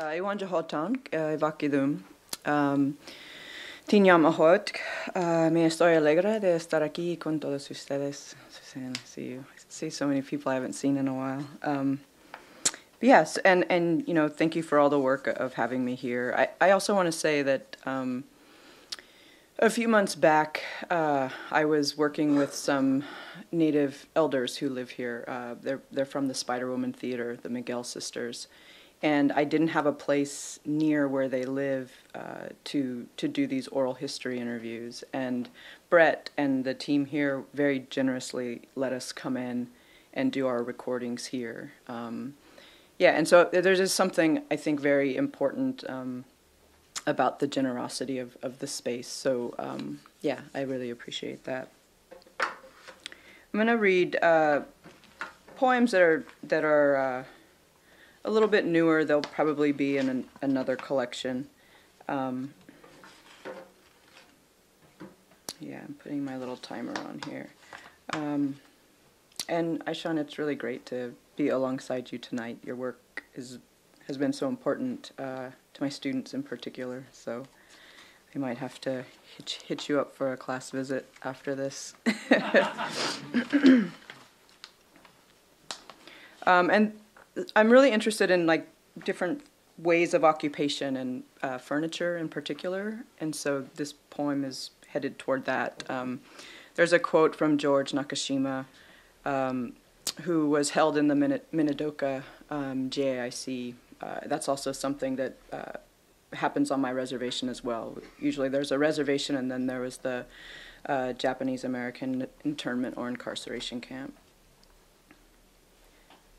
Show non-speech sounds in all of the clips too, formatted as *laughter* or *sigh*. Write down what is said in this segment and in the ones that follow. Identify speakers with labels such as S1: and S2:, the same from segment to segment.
S1: Uh, Iwan Jahotan, uh, Vakidum. Um, Tinyam Ahot, uh, me estoy alegre de estar aquí con todos ustedes. See, you. I see so many people I haven't seen in a while. Um, yes, and, and you know, thank you for all the work of having me here. I, I also want to say that um, a few months back, uh, I was working with some native elders who live here. Uh, they're, they're from the Spider Woman Theater, the Miguel sisters and I didn't have a place near where they live uh, to to do these oral history interviews. And Brett and the team here very generously let us come in and do our recordings here. Um, yeah, and so there's just something I think very important um, about the generosity of, of the space. So um, yeah, I really appreciate that. I'm to read uh, poems that are that are. Uh, a little bit newer. They'll probably be in an, another collection. Um, yeah, I'm putting my little timer on here. Um, and Aishan, it's really great to be alongside you tonight. Your work is has been so important uh, to my students in particular. So I might have to hit, hit you up for a class visit after this. *laughs* *laughs* um, and I'm really interested in like different ways of occupation and uh, furniture in particular, and so this poem is headed toward that. Um, there's a quote from George Nakashima, um, who was held in the Min- Minidoka um, JAIC. Uh, that's also something that uh, happens on my reservation as well. Usually there's a reservation, and then there was the uh, Japanese American internment or incarceration camp.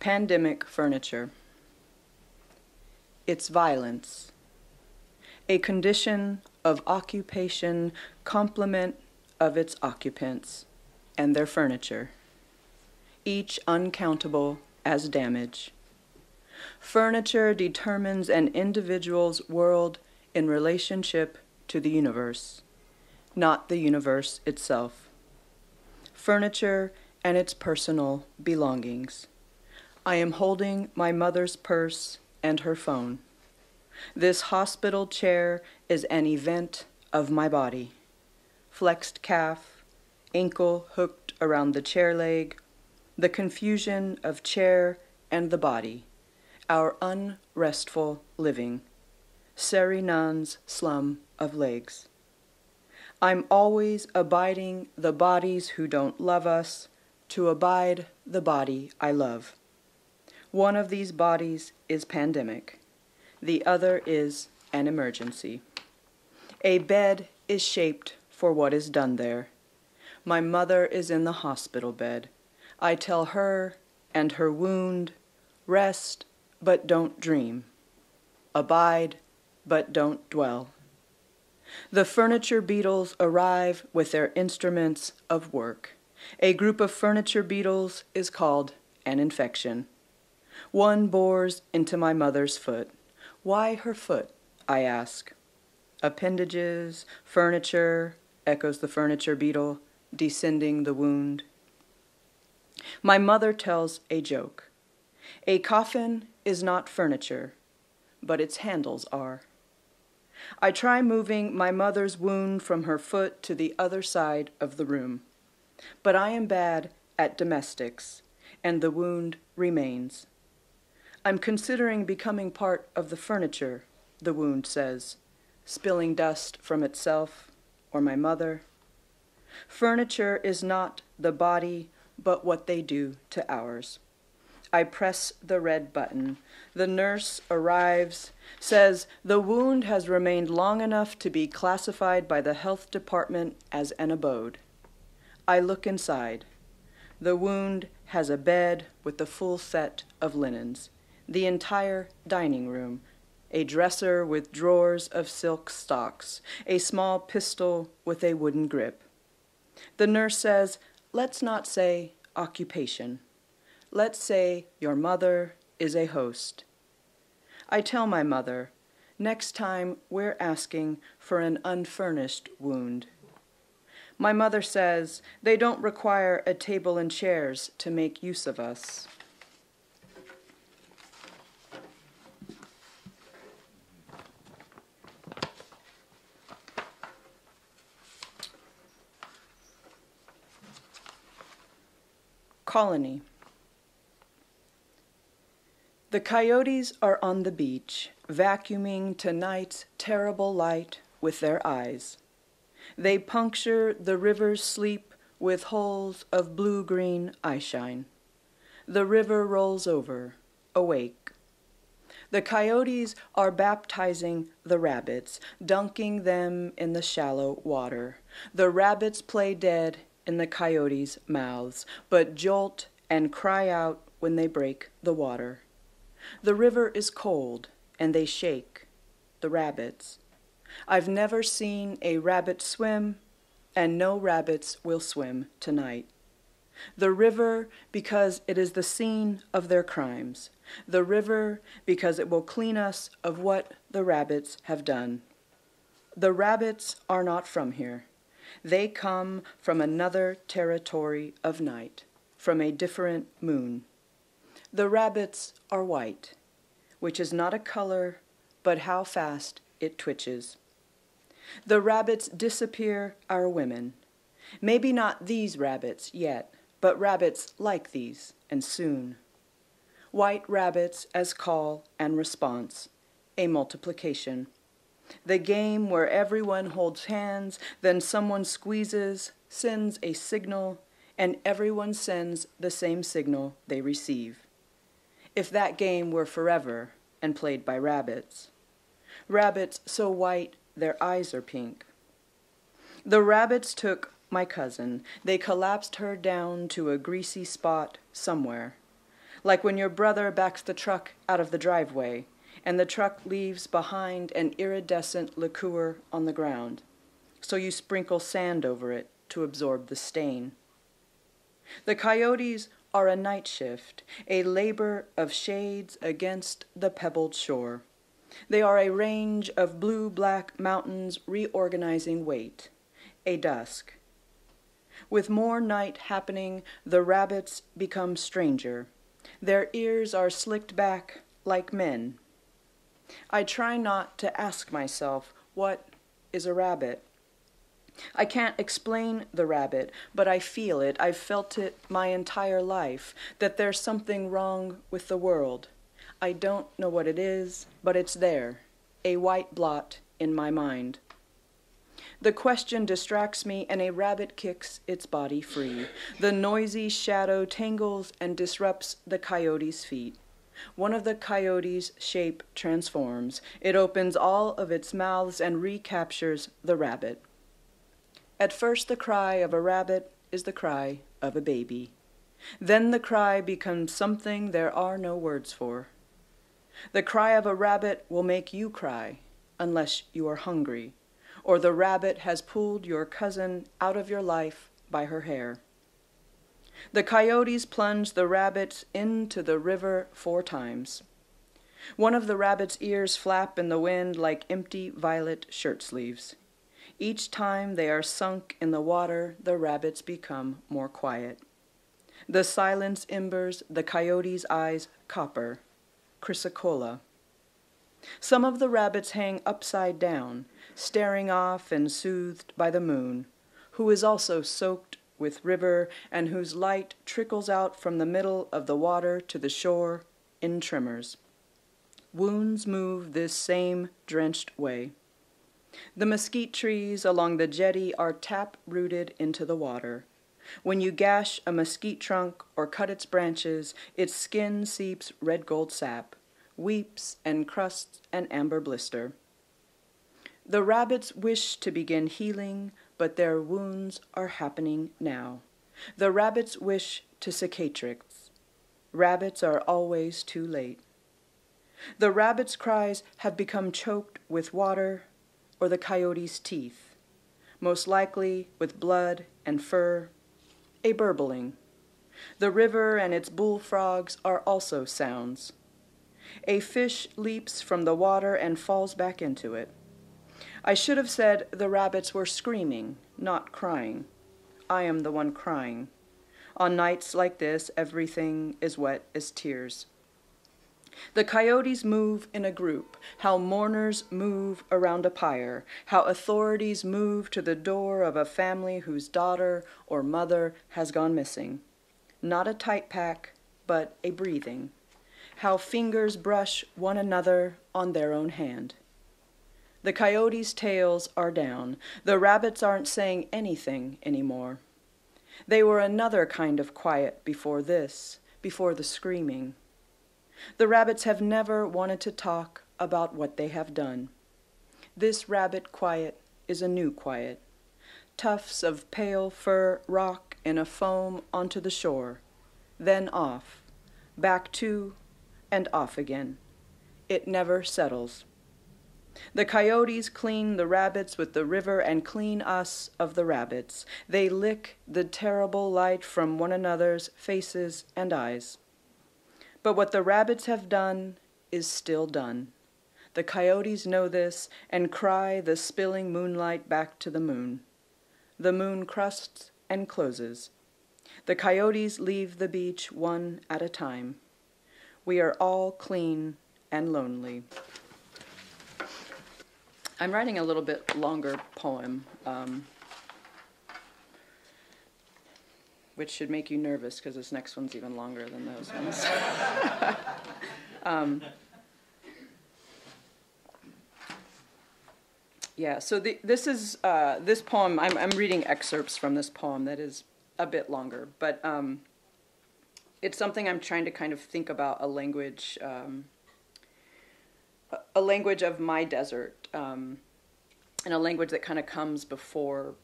S1: Pandemic furniture. It's violence. A condition of occupation complement of its occupants and their furniture, each uncountable as damage. Furniture determines an individual's world in relationship to the universe, not the universe itself. Furniture and its personal belongings. I am holding my mother's purse and her phone. This hospital chair is an event of my body. Flexed calf, ankle hooked around the chair leg, the confusion of chair and the body, our unrestful living, Saarinen's slum of legs. I'm always abiding the bodies who don't love us to abide the body I love. One of these bodies is pandemic, the other is an emergency. A bed is shaped for what is done there. My mother is in the hospital bed. I tell her and her wound, rest, but don't dream. Abide, but don't dwell. The furniture beetles arrive with their instruments of work. A group of furniture beetles is called an infection. One bores into my mother's foot. Why her foot? I ask. Appendages, furniture, echoes the furniture beetle, descending the wound. My mother tells a joke. A coffin is not furniture, but its handles are. I try moving my mother's wound from her foot to the other side of the room, but I am bad at domestics, and the wound remains. I'm considering becoming part of the furniture, the wound says, spilling dust from itself or my mother. Furniture is not the body, but what they do to ours. I press the red button. The nurse arrives, says the wound has remained long enough to be classified by the health department as an abode. I look inside. The wound has a bed with a full set of linens the entire dining room, a dresser with drawers of silk stocks, a small pistol with a wooden grip. The nurse says, Let's not say occupation. Let's say your mother is a host. I tell my mother, next time we're asking for an unfurnished wound. My mother says they don't require a table and chairs to make use of us. Colony. The coyotes are on the beach, vacuuming tonight's terrible light with their eyes. They puncture the river's sleep with holes of blue green eyeshine. The river rolls over, awake. The coyotes are baptizing the rabbits, dunking them in the shallow water. The rabbits play dead in the coyotes' mouths, but jolt and cry out when they break the water. The river is cold, and they shake, the rabbits. I've never seen a rabbit swim, and no rabbits will swim tonight. The river, because it is the scene of their crimes. The river, because it will clean us of what the rabbits have done. The rabbits are not from here. They come from another territory of night, from a different moon. The rabbits are white, which is not a color, but how fast it twitches. The rabbits disappear our women. Maybe not these rabbits yet, but rabbits like these, and soon. White rabbits as call and response, a multiplication. The game where everyone holds hands, then someone squeezes, sends a signal, and everyone sends the same signal they receive. If that game were forever and played by rabbits. Rabbits so white their eyes are pink. The rabbits took my cousin. They collapsed her down to a greasy spot somewhere. Like when your brother backs the truck out of the driveway and the truck leaves behind an iridescent liqueur on the ground. So you sprinkle sand over it to absorb the stain. The coyotes are a night shift, a labor of shades against the pebbled shore. They are a range of blue black mountains reorganizing weight, a dusk. With more night happening, the rabbits become stranger. Their ears are slicked back like men. I try not to ask myself, what is a rabbit? I can't explain the rabbit, but I feel it. I've felt it my entire life that there's something wrong with the world. I don't know what it is, but it's there, a white blot in my mind. The question distracts me, and a rabbit kicks its body free. The noisy shadow tangles and disrupts the coyote's feet. One of the coyotes' shape transforms. It opens all of its mouths and recaptures the rabbit. At first, the cry of a rabbit is the cry of a baby. Then the cry becomes something there are no words for. The cry of a rabbit will make you cry unless you are hungry, or the rabbit has pulled your cousin out of your life by her hair. The coyotes plunge the rabbit into the river four times. One of the rabbit's ears flap in the wind like empty violet shirt sleeves. Each time they are sunk in the water, the rabbits become more quiet. The silence embers the coyote's eyes copper chrysocolla. Some of the rabbits hang upside down, staring off and soothed by the moon, who is also soaked with river and whose light trickles out from the middle of the water to the shore in tremors. Wounds move this same drenched way. The mesquite trees along the jetty are tap rooted into the water. When you gash a mesquite trunk or cut its branches, its skin seeps red gold sap, weeps and crusts an amber blister. The rabbits wish to begin healing, but their wounds are happening now. The rabbits wish to cicatrix. Rabbits are always too late. The rabbit's cries have become choked with water or the coyote's teeth, most likely with blood and fur a burbling. The river and its bullfrogs are also sounds. A fish leaps from the water and falls back into it. I should have said the rabbits were screaming, not crying. I am the one crying. On nights like this, everything is wet as tears. The coyotes move in a group, how mourners move around a pyre, how authorities move to the door of a family whose daughter or mother has gone missing. not a tight pack, but a breathing. How fingers brush one another on their own hand. The coyotes' tails are down. The rabbits aren't saying anything anymore. They were another kind of quiet before this, before the screaming. The rabbits have never wanted to talk about what they have done. This rabbit quiet is a new quiet. Tufts of pale fur rock in a foam onto the shore, then off, back to, and off again. It never settles. The coyotes clean the rabbits with the river and clean us of the rabbits. They lick the terrible light from one another's faces and eyes. But what the rabbits have done is still done. The coyotes know this and cry the spilling moonlight back to the moon. The moon crusts and closes. The coyotes leave the beach one at a time. We are all clean and lonely. I'm writing a little bit longer poem, um, which should make you nervous because this next one's even longer than those ones. *laughs* um, yeah, so the, this is uh, this poem. I'm, I'm reading excerpts from this poem that is a bit longer, but um, it's something I'm trying to kind of think about a language. Um, a language of my desert, um, and a language that kind of comes before,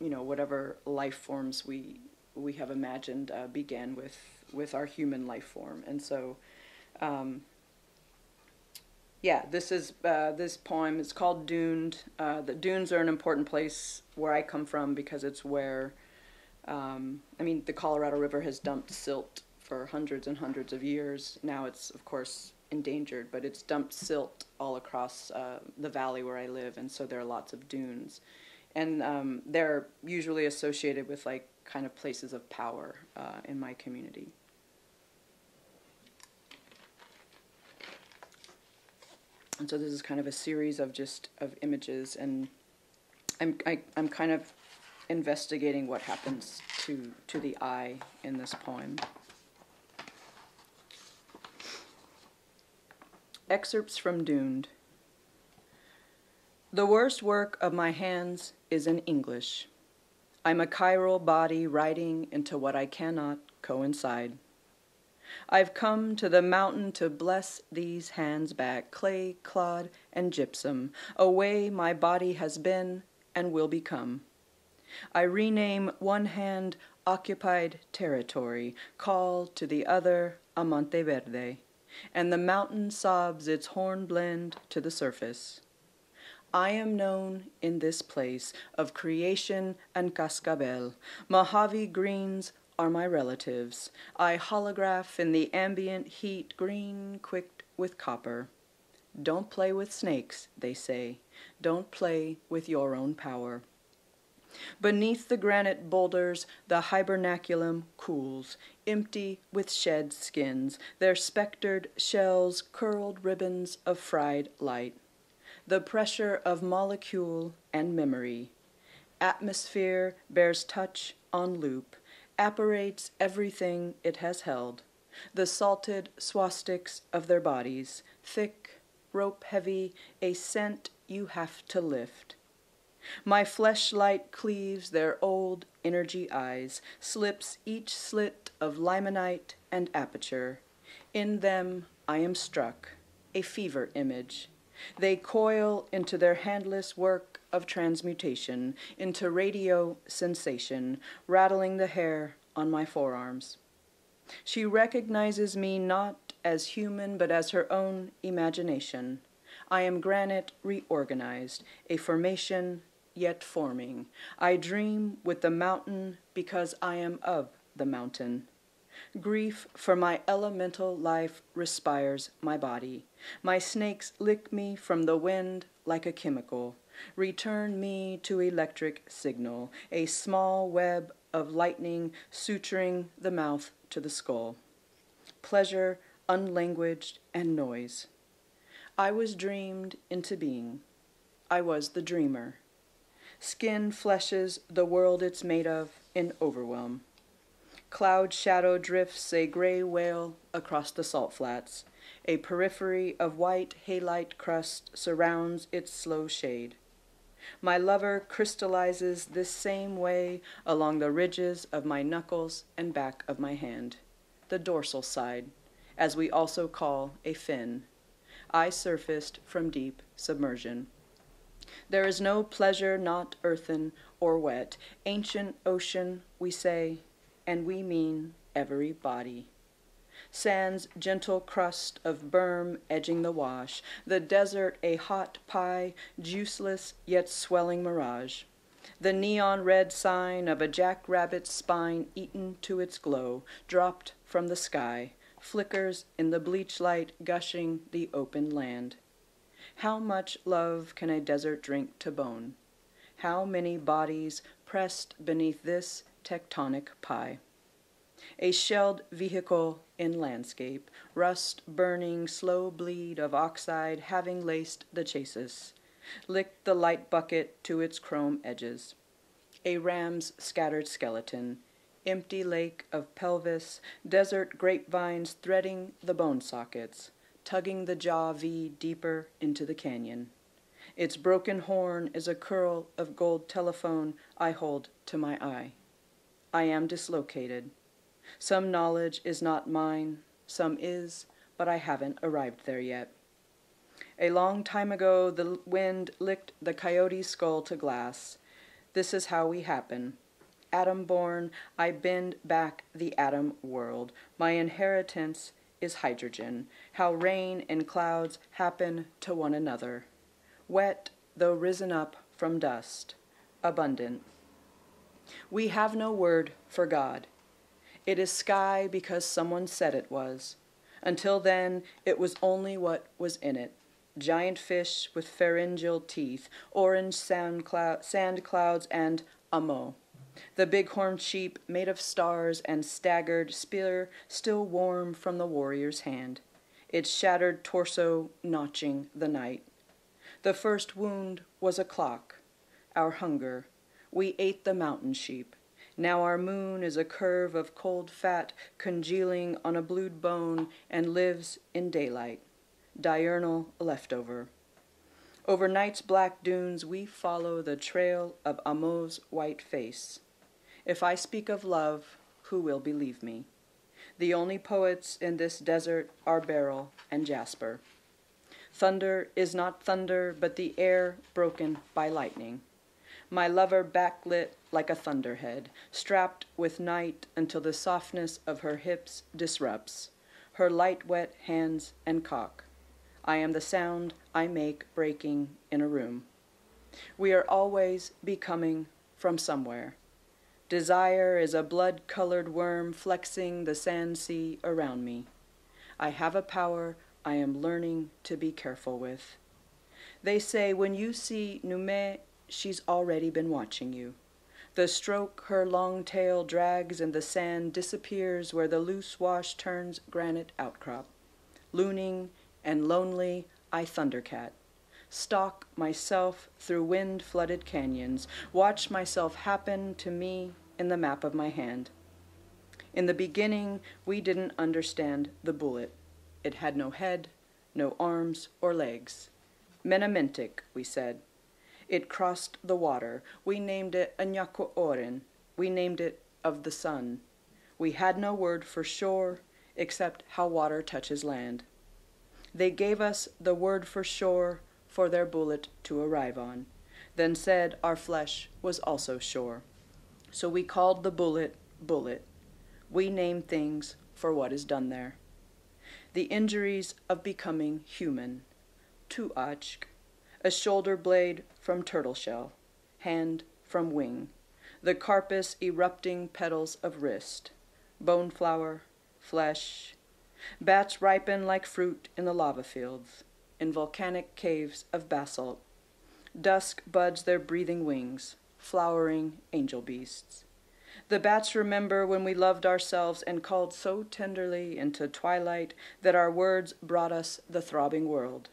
S1: you know, whatever life forms we we have imagined uh, began with with our human life form, and so. Um, yeah, this is uh, this poem is called Duned. Uh, the dunes are an important place where I come from because it's where, um, I mean, the Colorado River has dumped silt for hundreds and hundreds of years. Now it's, of course, endangered, but it's dumped silt all across uh, the valley where I live, and so there are lots of dunes. And um, they're usually associated with like kind of places of power uh, in my community. And so this is kind of a series of just of images, and I'm I, am i am kind of investigating what happens to to the eye in this poem. Excerpts from Duned. The worst work of my hands is in English. I'm a chiral body writing into what I cannot coincide. I've come to the mountain to bless these hands back, clay, clod, and gypsum, a way my body has been and will become. I rename one hand occupied territory, call to the other a Monteverde and the mountain sobs its hornblende to the surface. I am known in this place of creation and cascabel. Mojave greens are my relatives. I holograph in the ambient heat green quicked with copper. Don't play with snakes, they say. Don't play with your own power. Beneath the granite boulders, the hibernaculum cools, empty with shed skins, their spectred shells curled ribbons of fried light. The pressure of molecule and memory. Atmosphere bears touch on loop, apparates everything it has held. The salted swastics of their bodies, thick, rope heavy, a scent you have to lift my fleshlight cleaves their old energy eyes, slips each slit of limonite and aperture. In them I am struck, a fever image. They coil into their handless work of transmutation, into radio sensation, rattling the hair on my forearms. She recognizes me not as human, but as her own imagination. I am granite reorganized, a formation yet forming. I dream with the mountain because I am of the mountain. Grief for my elemental life respires my body. My snakes lick me from the wind like a chemical. Return me to electric signal, a small web of lightning suturing the mouth to the skull. Pleasure, unlanguaged, and noise. I was dreamed into being. I was the dreamer. Skin fleshes the world it's made of in overwhelm. Cloud shadow drifts a gray whale across the salt flats. A periphery of white halite crust surrounds its slow shade. My lover crystallizes this same way along the ridges of my knuckles and back of my hand, the dorsal side, as we also call a fin. I surfaced from deep submersion. There is no pleasure not earthen or wet. Ancient ocean, we say, and we mean every body. Sand's gentle crust of berm edging the wash, the desert a hot pie, juiceless yet swelling mirage. The neon red sign of a jackrabbit's spine eaten to its glow, dropped from the sky, flickers in the bleach light gushing the open land. How much love can a desert drink to bone? How many bodies pressed beneath this tectonic pie? A shelled vehicle in landscape, rust burning, slow bleed of oxide having laced the chassis, licked the light bucket to its chrome edges. A ram's scattered skeleton, empty lake of pelvis, desert grapevines threading the bone sockets, tugging the jaw V deeper into the canyon. Its broken horn is a curl of gold telephone I hold to my eye. I am dislocated. Some knowledge is not mine, some is, but I haven't arrived there yet. A long time ago, the wind licked the coyote's skull to glass. This is how we happen. Atom born, I bend back the atom world. My inheritance is hydrogen, how rain and clouds happen to one another. Wet, though risen up from dust, abundant. We have no word for God. It is sky because someone said it was. Until then, it was only what was in it giant fish with pharyngeal teeth, orange sand, sand clouds, and amo. The bighorn sheep made of stars and staggered spear still warm from the warrior's hand, its shattered torso notching the night. The first wound was a clock, our hunger. We ate the mountain sheep. Now our moon is a curve of cold fat congealing on a blued bone and lives in daylight, diurnal leftover. Over night's black dunes we follow the trail of Amo's white face. If I speak of love, who will believe me? The only poets in this desert are Beryl and Jasper. Thunder is not thunder, but the air broken by lightning my lover backlit like a thunderhead, strapped with night until the softness of her hips disrupts, her light wet hands and cock. I am the sound I make breaking in a room. We are always becoming from somewhere. Desire is a blood colored worm flexing the sand sea around me. I have a power I am learning to be careful with. They say when you see Nume she's already been watching you. The stroke her long tail drags in the sand disappears where the loose wash turns granite outcrop. Looning and lonely, I thundercat. Stalk myself through wind flooded canyons, watch myself happen to me in the map of my hand. In the beginning, we didn't understand the bullet. It had no head, no arms or legs. Menementic, we said. It crossed the water. We named it Anyako Oren. We named it of the sun. We had no word for shore except how water touches land. They gave us the word for shore for their bullet to arrive on, then said our flesh was also shore. So we called the bullet bullet. We name things for what is done there. The injuries of becoming human. Tuachk a shoulder blade from turtle shell, hand from wing, the carpus erupting petals of wrist, bone flower, flesh. Bats ripen like fruit in the lava fields, in volcanic caves of basalt. Dusk buds their breathing wings, flowering angel beasts. The bats remember when we loved ourselves and called so tenderly into twilight that our words brought us the throbbing world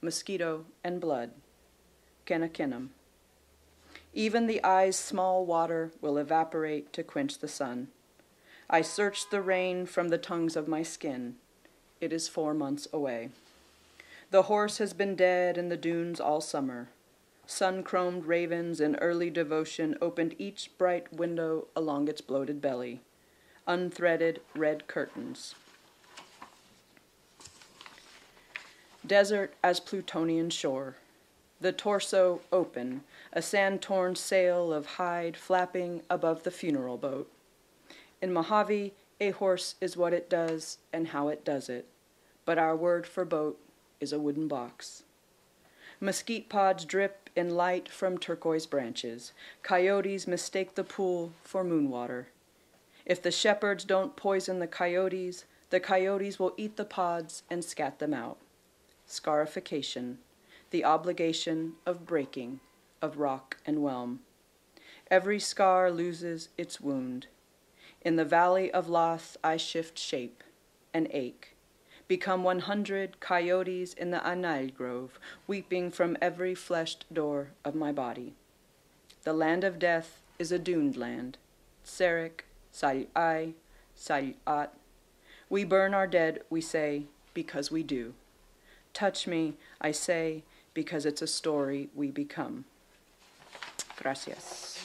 S1: mosquito, and blood. Kennakinum. Even the eye's small water will evaporate to quench the sun. I search the rain from the tongues of my skin. It is four months away. The horse has been dead in the dunes all summer. Sun chromed ravens in early devotion opened each bright window along its bloated belly. Unthreaded red curtains. Desert as Plutonian shore. The torso open, a sand torn sail of hide flapping above the funeral boat. In Mojave, a horse is what it does and how it does it, but our word for boat is a wooden box. Mesquite pods drip in light from turquoise branches. Coyotes mistake the pool for moon water. If the shepherds don't poison the coyotes, the coyotes will eat the pods and scat them out. Scarification, the obligation of breaking of rock and whelm. Every scar loses its wound. In the valley of loss, I shift shape and ache become 100 coyotes in the Anail Grove, weeping from every fleshed door of my body. The land of death is a duned land. Serik, Sal-ai, Sal-at. We burn our dead, we say, because we do. Touch me, I say, because it's a story we become. Gracias.